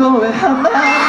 또 왜 하나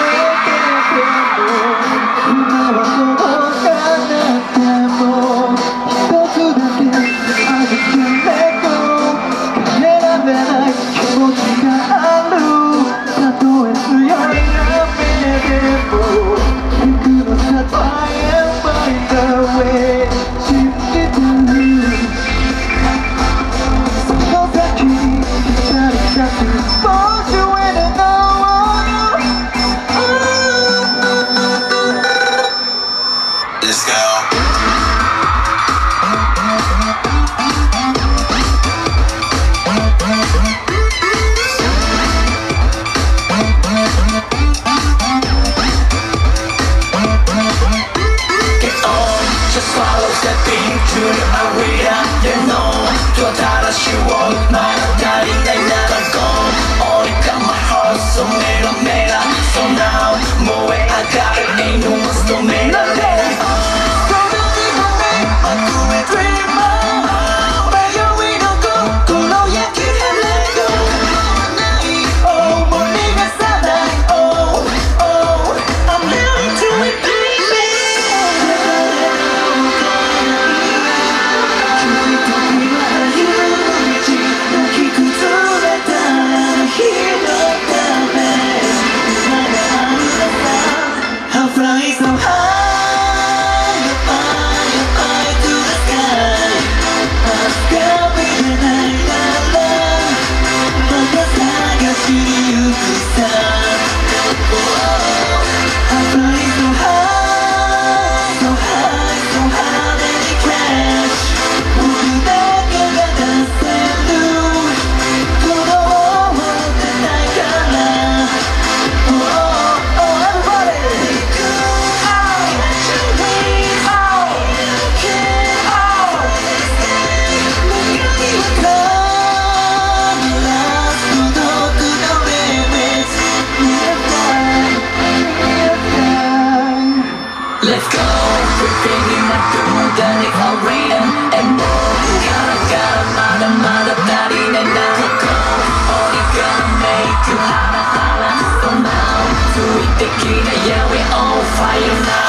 what you want My darling, they never gone oh, Only got my heart, so made a man. Oh, Yeah, we on fire now.